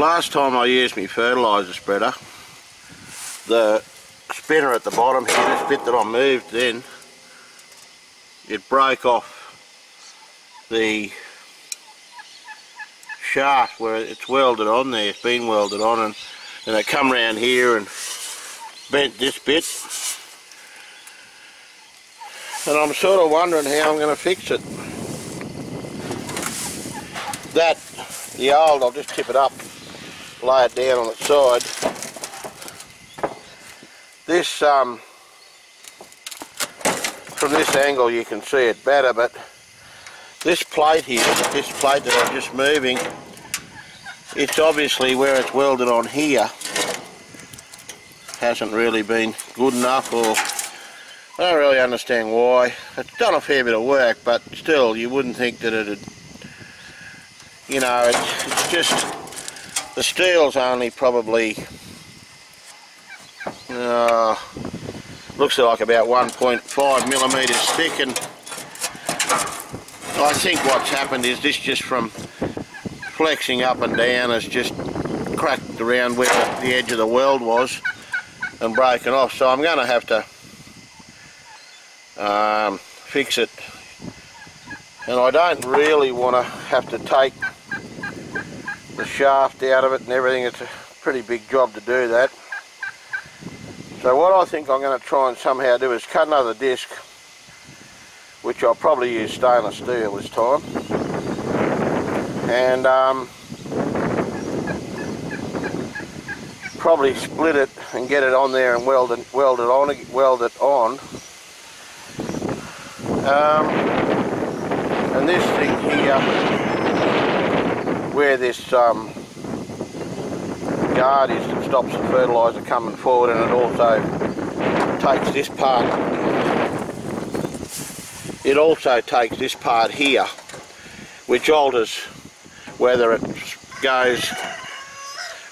Last time I used my fertiliser spreader, the spinner at the bottom here, this bit that I moved then, it broke off the shaft where it's welded on there, it's been welded on and, and it come round here and bent this bit and I'm sort of wondering how I'm going to fix it. That, the old, I'll just tip it up, lay it down on its side. This, um, from this angle you can see it better, but this plate here, this plate that I'm just moving, it's obviously where it's welded on here hasn't really been good enough or I don't really understand why. It's done a fair bit of work but still you wouldn't think that it'd you know it's, it's just the steel's only probably uh, looks like about 1.5 millimeters thick and I think what's happened is this just from flexing up and down has just cracked around where the edge of the weld was and broken off. So I'm going to have to um, fix it. And I don't really want to have to take the shaft out of it and everything it's a pretty big job to do that so what I think I'm going to try and somehow do is cut another disc which I'll probably use stainless steel this time and um, probably split it and get it on there and weld it, weld it on, weld it on. Um, and this thing here, where this um, guard is that stops the fertiliser coming forward and it also takes this part, it also takes this part here, which alters whether it goes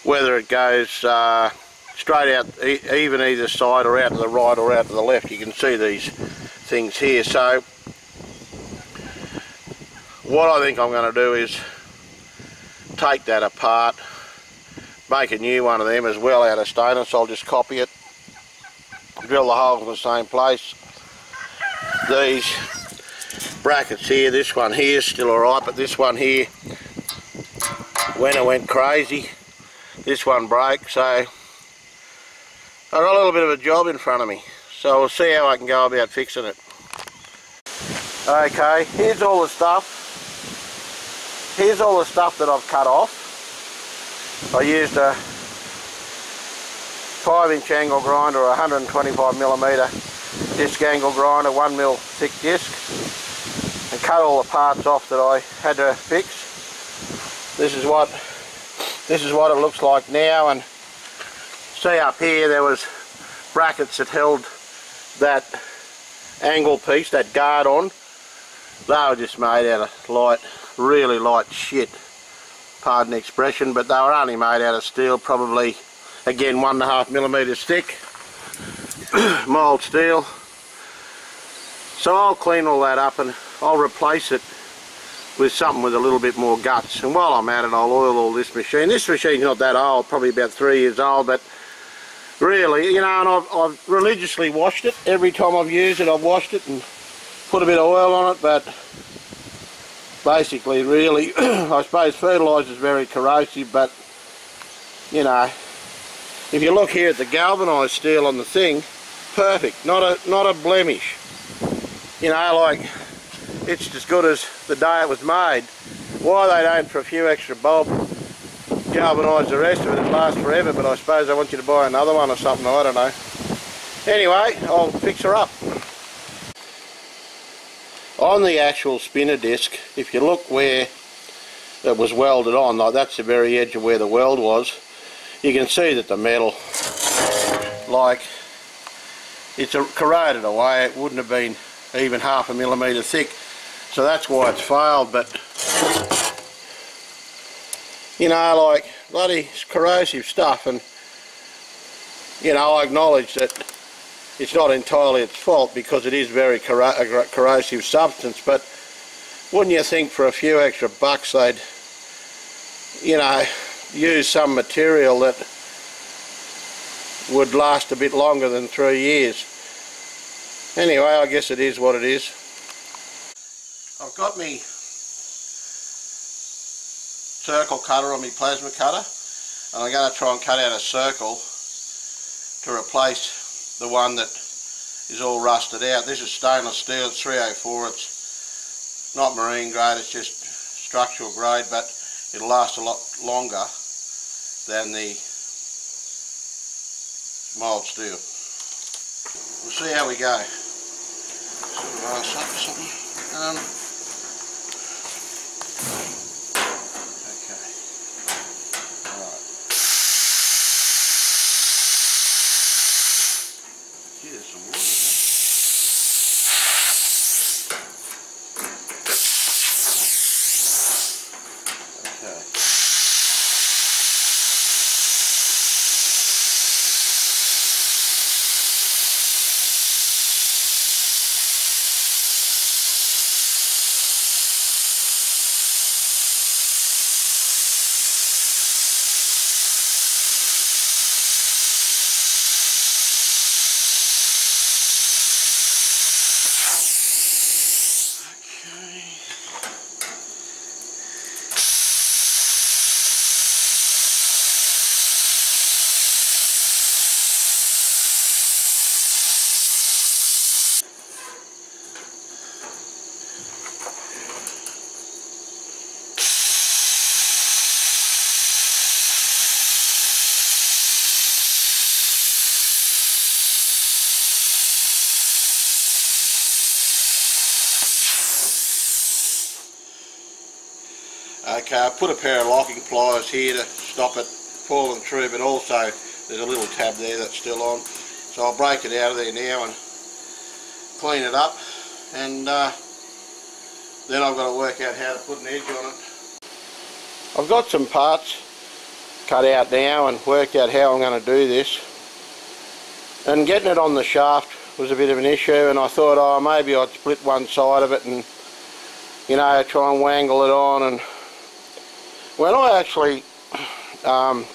whether it goes uh, straight out e even either side or out to the right or out to the left. You can see these things here. So what I think I'm going to do is take that apart make a new one of them as well out of stainless I'll just copy it drill the holes in the same place. These brackets here this one here is still alright but this one here when it went crazy this one broke so I've got a little bit of a job in front of me. So we'll see how I can go about fixing it. Okay here's all the stuff here's all the stuff that I've cut off I used a 5 inch angle grinder or 125 millimeter disc angle grinder 1 mil thick disc and cut all the parts off that I had to fix this is what this is what it looks like now and see up here there was brackets that held that angle piece, that guard on. They were just made out of light, really light shit, pardon the expression, but they were only made out of steel, probably, again, one and a half millimetres thick, mild steel. So I'll clean all that up and I'll replace it with something with a little bit more guts. And while I'm at it, I'll oil all this machine. This machine's not that old, probably about three years old, but really, you know, and I've, I've religiously washed it. Every time I've used it, I've washed it and put a bit of oil on it, but basically, really, I suppose fertiliser is very corrosive, but, you know, if you look here at the galvanised steel on the thing, perfect, not a, not a blemish. You know, like, it's as good as the day it was made. Why they don't for a few extra bob galvanise the rest of it, it lasts forever, but I suppose I want you to buy another one or something, I don't know. Anyway, I'll fix her up. On the actual spinner disc, if you look where it was welded on, like that's the very edge of where the weld was, you can see that the metal, like, it's corroded away, it wouldn't have been even half a millimetre thick. So that's why it's failed, but you know, like bloody corrosive stuff. And you know, I acknowledge that it's not entirely its fault because it is very corrosive substance, but wouldn't you think for a few extra bucks they'd, you know, use some material that would last a bit longer than three years. Anyway, I guess it is what it is. I've got me circle cutter on my plasma cutter and I'm going to try and cut out a circle to replace the one that is all rusted out. This is stainless steel, it's 304, it's not marine grade, it's just structural grade, but it'll last a lot longer than the mild steel. We'll see how we go. something. Um, I put a pair of locking pliers here to stop it falling through, but also there's a little tab there that's still on. So I'll break it out of there now and clean it up, and uh, then I've got to work out how to put an edge on it. I've got some parts cut out now and worked out how I'm going to do this. And getting it on the shaft was a bit of an issue and I thought, oh, maybe I'd split one side of it and, you know, try and wangle it on and when I actually um,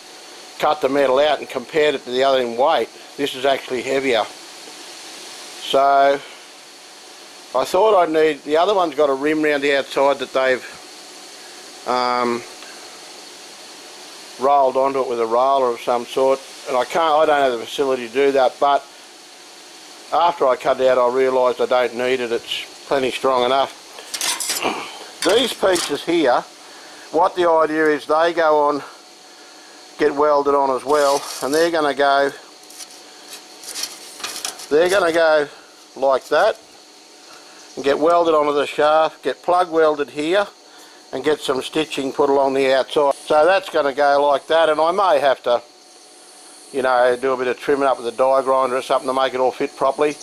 cut the metal out and compared it to the other in weight, this is actually heavier. So I thought I'd need, the other one's got a rim around the outside that they've um, rolled onto it with a roller of some sort and I can't, I don't have the facility to do that but after I cut it out I realised I don't need it, it's plenty strong enough. These pieces here what the idea is they go on get welded on as well and they're going to go they're going to go like that and get welded onto the shaft get plug welded here and get some stitching put along the outside. So that's going to go like that and I may have to you know do a bit of trimming up with a die grinder or something to make it all fit properly.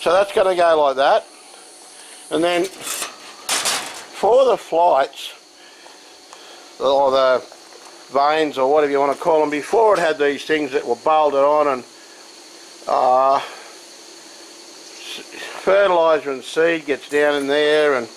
So that's going to go like that. And then for the flights or the vanes or whatever you want to call them. Before it had these things that were bolted on and uh, fertiliser and seed gets down in there and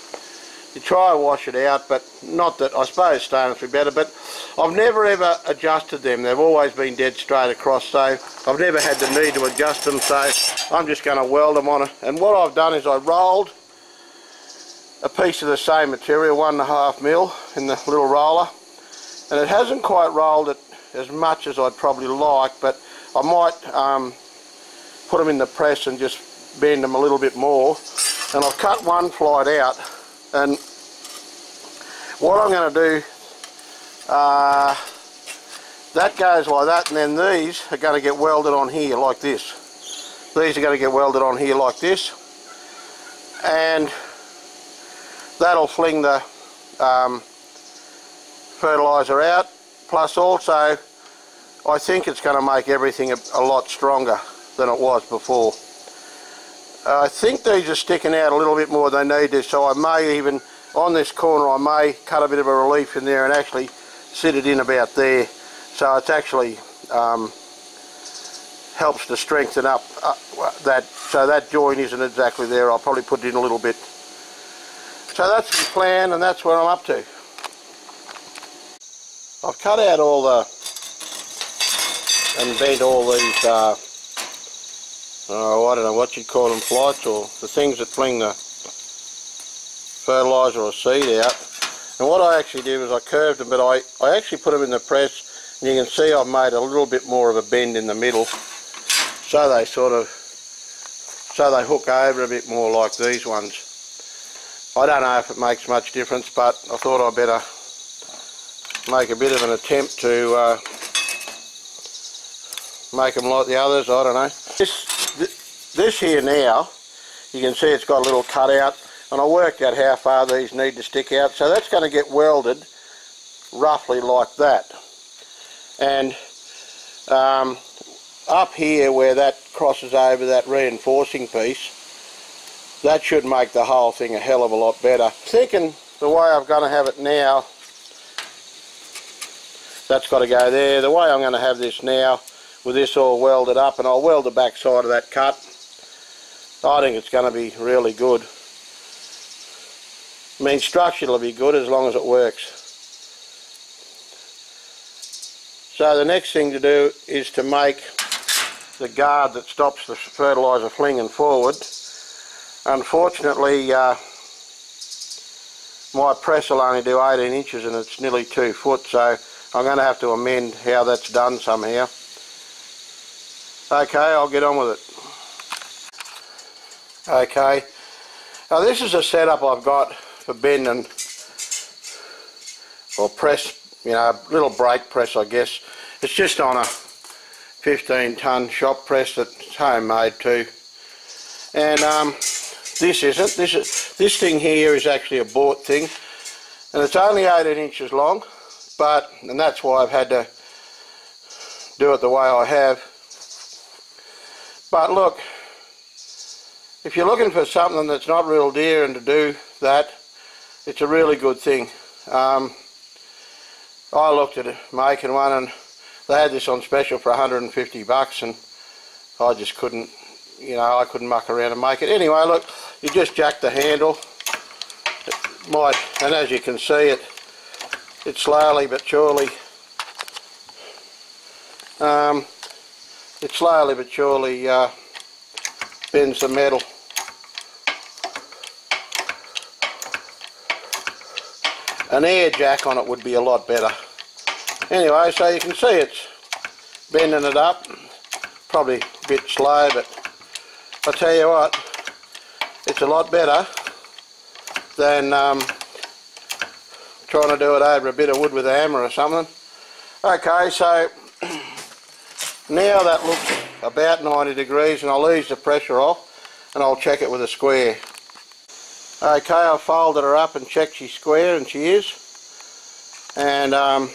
you try to wash it out but not that I suppose stainless would be better but I've never ever adjusted them they've always been dead straight across so I've never had the need to adjust them so I'm just going to weld them on and what I've done is I rolled a piece of the same material, one and a half mil in the little roller. And it hasn't quite rolled it as much as I'd probably like, but I might um, put them in the press and just bend them a little bit more. And I've cut one flight out, and what I'm going to do, uh, that goes like that, and then these are going to get welded on here like this. These are going to get welded on here like this. And that'll fling the um, fertiliser out. Plus also I think it's going to make everything a, a, lot stronger than it was before. I think these are sticking out a little bit more than they need to so I may even on this corner I may cut a bit of a relief in there and actually sit it in about there. So it's actually um, helps to strengthen up uh, that so that joint isn't exactly there. I'll probably put it in a little bit so that's the plan and that's what I'm up to. I've cut out all the and bent all these uh, oh, I don't know what you'd call them flights or the things that fling the fertiliser or seed out and what I actually did was I curved them but I, I actually put them in the press and you can see I've made a little bit more of a bend in the middle so they sort of so they hook over a bit more like these ones I don't know if it makes much difference but I thought I'd better make a bit of an attempt to uh, make them like the others, I don't know. This, this here now, you can see it's got a little cutout and I worked out how far these need to stick out so that's going to get welded roughly like that and um, up here where that crosses over that reinforcing piece that should make the whole thing a hell of a lot better. Thinking the way I'm going to have it now that's got to go there. The way I'm going to have this now with this all welded up and I'll weld the back side of that cut. I think it's going to be really good. I mean it'll be good as long as it works. So the next thing to do is to make the guard that stops the fertiliser flinging forward. Unfortunately uh, my press will only do 18 inches and it's nearly 2 foot so I'm going to have to amend how that's done somehow. Okay, I'll get on with it. Okay, now this is a setup I've got for bending or press, you know, a little brake press I guess. It's just on a 15 ton shop press that's homemade too. And um, this isn't. This, is, this thing here is actually a bought thing. And it's only 18 inches long but and that's why I've had to do it the way I have. But look if you're looking for something that's not real dear and to do that it's a really good thing. Um, I looked at making one and they had this on special for 150 bucks and I just couldn't you know I couldn't muck around and make it. Anyway look you just jack the handle. It might and as you can see it it slowly but surely um, it slowly but surely uh, bends the metal. An air jack on it would be a lot better. Anyway so you can see it's bending it up probably a bit slow but I tell you what it's a lot better than um, trying to do it over a bit of wood with a hammer or something. Okay, so now that looks about 90 degrees and I'll ease the pressure off and I'll check it with a square. Okay, I've folded her up and checked she's square and she is. And um,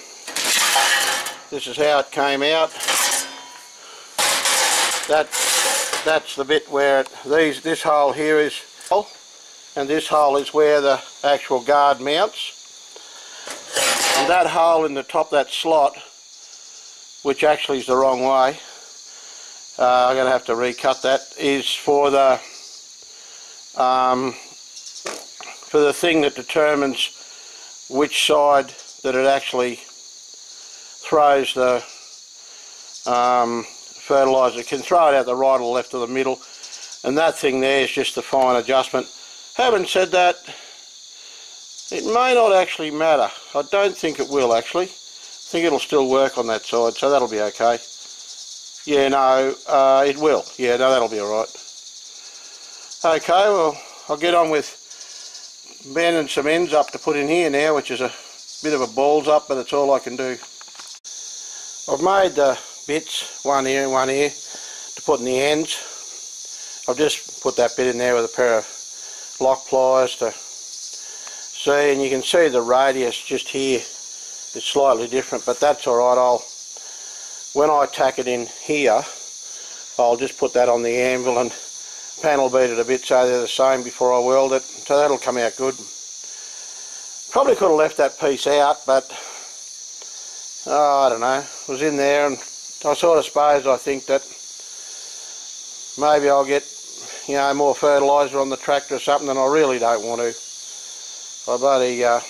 this is how it came out. That, that's the bit where these, this hole here is and this hole is where the actual guard mounts. And that hole in the top that slot which actually is the wrong way uh, I'm going to have to recut that is for the um, for the thing that determines which side that it actually throws the um, fertilizer. It can throw it out the right or left or the middle and that thing there is just a fine adjustment. Having said that it may not actually matter. I don't think it will actually. I think it'll still work on that side, so that'll be okay. Yeah, no, uh, it will. Yeah, no, that'll be alright. Okay, well, I'll get on with bending some ends up to put in here now, which is a bit of a balls up, but it's all I can do. I've made the bits, one here and one here, to put in the ends. I've just put that bit in there with a pair of lock pliers to see and you can see the radius just here is slightly different but that's alright I'll when I tack it in here I'll just put that on the anvil and panel beat it a bit so they're the same before I weld it. So that'll come out good. Probably could have left that piece out but oh, I don't know. It was in there and I sort of suppose I think that maybe I'll get you know more fertiliser on the tractor or something and I really don't want to I bloody uh,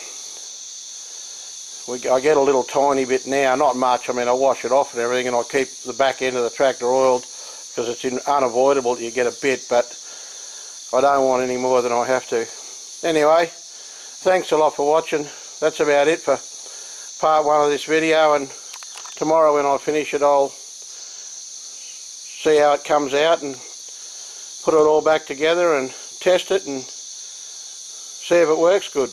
we, I get a little tiny bit now, not much. I mean, I wash it off and everything, and I keep the back end of the tractor oiled because it's in, unavoidable that you get a bit, but I don't want any more than I have to. Anyway, thanks a lot for watching. That's about it for part one of this video, and tomorrow when I finish it, I'll see how it comes out and put it all back together and test it and see if it works good.